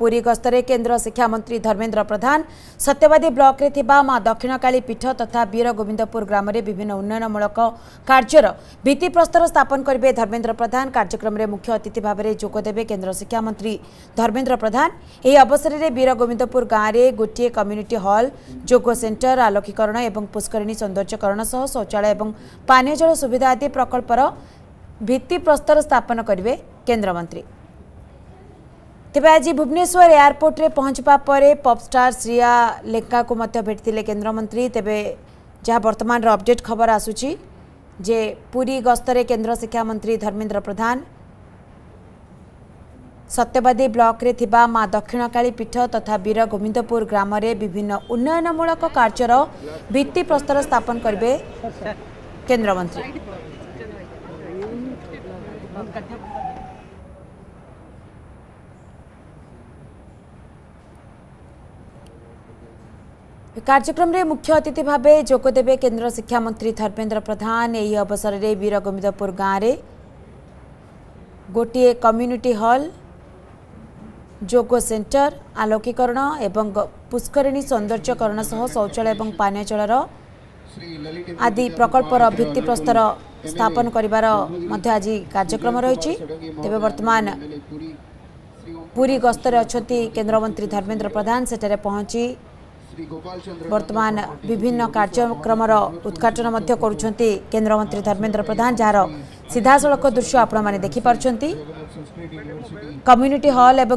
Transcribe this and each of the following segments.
ପୁରୀ ଗସ୍ତରେ କେନ୍ଦ୍ର ଶିକ୍ଷାମନ୍ତ୍ରୀ ଧର୍ମେନ୍ଦ୍ର ପ୍ରଧାନ ସତ୍ୟବାଦୀ ବ୍ଲକରେ ଥିବା ମା ଦକ୍ଷିଣକାଳୀ ପୀଠ ତଥା ବୀର ଗୋବିନ୍ଦପୁର ଗ୍ରାମରେ ବିଭିନ୍ନ ଉନ୍ନୟନମୂଳକ କାର୍ଯ୍ୟର ଭିତ୍ତିପ୍ରସ୍ତର ସ୍ଥାପନ କରିବେ ଧର୍ମେନ୍ଦ୍ର ପ୍ରଧାନ କାର୍ଯ୍ୟକ୍ରମରେ ମୁଖ୍ୟ ଅତିଥି ଭାବରେ ଯୋଗଦେବେ କେନ୍ଦ୍ର ଶିକ୍ଷାମନ୍ତ୍ରୀ ଧର୍ମେନ୍ଦ୍ର ପ୍ରଧାନ ଏହି ଅବସରରେ ବୀର ଗୋବିନ୍ଦପୁର ଗାଁରେ ଗୋଟିଏ କମ୍ୟୁନିଟି ହଲ୍ ଯୋଗ ସେଣ୍ଟର ଆଲୋକୀକରଣ ଏବଂ ପୁଷ୍କରିଣୀ ସୌନ୍ଦର୍ଯ୍ୟକରଣ ସହ ଶୌଚାଳୟ ଏବଂ ପାନୀୟ ଜଳ ସୁବିଧା ଆଦି ପ୍ରକଳ୍ପର ଭିତ୍ତିପ୍ରସ୍ତର ସ୍ଥାପନ କରିବେ କେନ୍ଦ୍ରମନ୍ତ୍ରୀ ତେବେ ଆଜି ଭୁବନେଶ୍ୱର ଏୟାରପୋର୍ଟରେ ପହଞ୍ଚିବା ପରେ ପପ୍ଷ୍ଟାର୍ ଶ୍ରିୟା ଲେଙ୍କାଙ୍କୁ ମଧ୍ୟ ଭେଟିଥିଲେ କେନ୍ଦ୍ରମନ୍ତ୍ରୀ ତେବେ ଯାହା ବର୍ତ୍ତମାନର ଅପଡେଟ୍ ଖବର ଆସୁଛି ଯେ ପୁରୀ ଗସ୍ତରେ କେନ୍ଦ୍ର ଶିକ୍ଷାମନ୍ତ୍ରୀ ଧର୍ମେନ୍ଦ୍ର ପ୍ରଧାନ ସତ୍ୟବାଦୀ ବ୍ଲକରେ ଥିବା ମା ଦକ୍ଷିଣକାଳୀ ପୀଠ ତଥା ବୀର ଗୋବିନ୍ଦପୁର ଗ୍ରାମରେ ବିଭିନ୍ନ ଉନ୍ନୟନମୂଳକ କାର୍ଯ୍ୟର ଭିତ୍ତିପ୍ରସ୍ତର ସ୍ଥାପନ କରିବେ କେନ୍ଦ୍ରମନ୍ତ୍ରୀ କାର୍ଯ୍ୟକ୍ରମରେ ମୁଖ୍ୟ ଅତିଥି ଭାବେ ଯୋଗ ଦେବେ କେନ୍ଦ୍ର ଶିକ୍ଷାମନ୍ତ୍ରୀ ଧର୍ମେନ୍ଦ୍ର ପ୍ରଧାନ ଏହି ଅବସରରେ ବୀର ଗୋବିନ୍ଦପୁର ଗାଁରେ ଗୋଟିଏ କମ୍ୟୁନିଟି ହଲ୍ ଯୋଗ ସେଣ୍ଟର ଆଲୋକୀକରଣ ଏବଂ ପୁଷ୍କରିଣୀ ସୌନ୍ଦର୍ଯ୍ୟକରଣ ସହ ଶୌଚାଳୟ ଏବଂ ପାନୀୟ ଜଳର ଆଦି ପ୍ରକଳ୍ପର ଭିତ୍ତିପ୍ରସ୍ତର ସ୍ଥାପନ କରିବାର ମଧ୍ୟ ଆଜି କାର୍ଯ୍ୟକ୍ରମ ରହିଛି ତେବେ ବର୍ତ୍ତମାନ ପୁରୀ ଗସ୍ତରେ ଅଛନ୍ତି କେନ୍ଦ୍ରମନ୍ତ୍ରୀ ଧର୍ମେନ୍ଦ୍ର ପ୍ରଧାନ ସେଠାରେ ପହଞ୍ଚି বর্তমান বিভিন্ন কার্যক্রমৰ উৎঘাটনৰ মধ্য কৰচন্তি কেন্দ্ৰমন্ত্ৰী ধৰ্মেନ୍ଦ্ৰ প্ৰধান যাৰ সিধাසলক দৃশ্য আপোনামনি দেখি পৰচন্তি কমিউনিটি হল এবং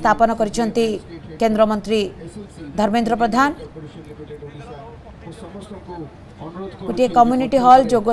স্থাপন কৰিচন্তি কেন্দ্ৰমন্ত্ৰী ধৰ্মেନ୍ଦ্ৰ প্ৰধান ও সমস্তক অনুৰোধ কৰে কটি কমিউনিটি হল যোগো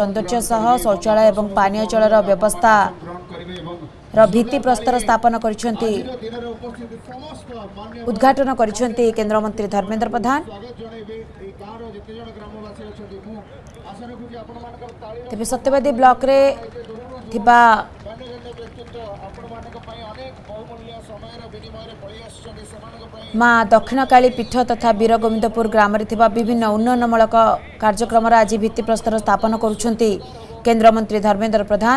সন্তৰ্য সহ সচলা আৰু পানীয়া জলৰ ব্যৱস্থা কৰিব এবং ভিত্তিপ্রস্তর স্থাপন করেছেন উদ্ঘাটন করেছেন কেন্দ্রমন্ত্রী ধর্মেন্দ্র প্রধান তবে সত্যবাদী ব্লকরে ଥିବା ମା ଦକ୍ଷିଣକାଳୀ ପୀଠ ତଥା ବୀର ଗୋବିନ୍ଦପୁର ଗ୍ରାମରେ ଥିବା ବିଭିନ୍ନ ଉନ୍ନୟନମୂଳକ କାର୍ଯ୍ୟକ୍ରମର ଆଜି ଭିତ୍ତିପ୍ରସ୍ତର ସ୍ଥାପନ କରୁଛନ୍ତି କେନ୍ଦ୍ରମନ୍ତ୍ରୀ ଧର୍ମେନ୍ଦ୍ର ପ୍ରଧାନ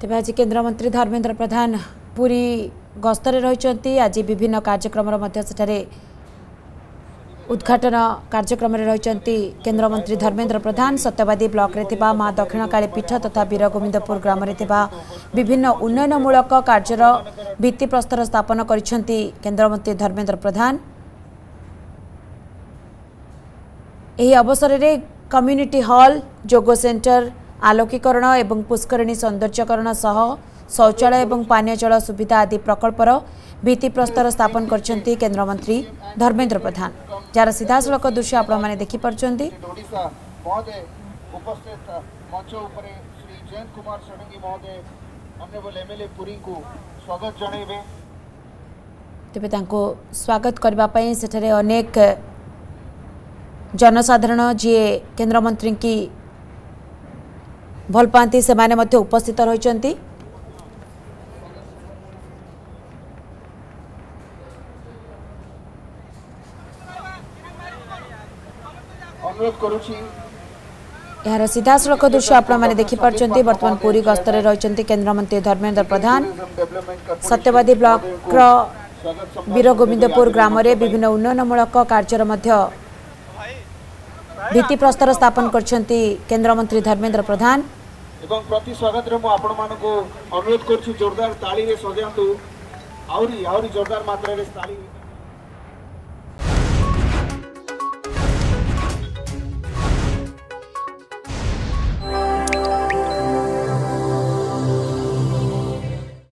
ତେବେ ଆଜି କେନ୍ଦ୍ରମନ୍ତ୍ରୀ ଧର୍ମେନ୍ଦ୍ର ପ୍ରଧାନ ପୁରୀ ଗସ୍ତରେ ରହିଛନ୍ତି ଆଜି ବିଭିନ୍ନ କାର୍ଯ୍ୟକ୍ରମର ମଧ୍ୟ ସେଠାରେ ଉଦ୍ଘାଟନ କାର୍ଯ୍ୟକ୍ରମରେ ରହିଛନ୍ତି କେନ୍ଦ୍ରମନ୍ତ୍ରୀ ଧର୍ମେନ୍ଦ୍ର ପ୍ରଧାନ ସତ୍ୟବାଦୀ ବ୍ଲକରେ ଥିବା ମା ଦକ୍ଷିଣକାଳୀ ପୀଠ ତଥା ବୀର ଗୋବିନ୍ଦପୁର ଗ୍ରାମରେ ଥିବା ବିଭିନ୍ନ ଉନ୍ନୟନମୂଳକ କାର୍ଯ୍ୟର ଭିତ୍ତିପ୍ରସ୍ତର ସ୍ଥାପନ କରିଛନ୍ତି କେନ୍ଦ୍ରମନ୍ତ୍ରୀ ଧର୍ମେନ୍ଦ୍ର ପ୍ରଧାନ ଏହି ଅବସରରେ କମ୍ୟୁନିଟି ହଲ୍ ଯୋଗ ସେଣ୍ଟର आलोकीकरण एवं पुष्करणी सौंदर्यकरण सह शौचालय और पानी जल सुविधा आदि प्रकल्पर भित्तिप्रस्तर स्थापन करते धर्मेन्द्र प्रधान जार सीधा सड़क दृश्य आपने देखिपार तेज स्वागत करने जनसाधारण जी केन्द्रमंत्री की ଭଲ ପାଆନ୍ତି ସେମାନେ ମଧ୍ୟ ଉପସ୍ଥିତ ରହିଛନ୍ତି ଏହାର ସିଧାସଳଖ ଦୃଶ୍ୟ ଆପଣମାନେ ଦେଖିପାରୁଛନ୍ତି ବର୍ତ୍ତମାନ ପୁରୀ ଗସ୍ତରେ ରହିଛନ୍ତି କେନ୍ଦ୍ରମନ୍ତ୍ରୀ ଧର୍ମେନ୍ଦ୍ର ପ୍ରଧାନ ସତ୍ୟବାଦୀ ବ୍ଲକର ବୀରଗୋବିନ୍ଦପୁର ଗ୍ରାମରେ ବିଭିନ୍ନ ଉନ୍ନୟନମୂଳକ କାର୍ଯ୍ୟର ମଧ୍ୟ ଭିତ୍ତିପ୍ରସ୍ତର ସ୍ଥାପନ କରିଛନ୍ତି କେନ୍ଦ୍ରମନ୍ତ୍ରୀ ଧର୍ମେନ୍ଦ୍ର ପ୍ରଧାନ एवं प्रति स्वागत में आपण अनुरोध कर जोरदार ताली सजातु आ जोरदार मात्र ताली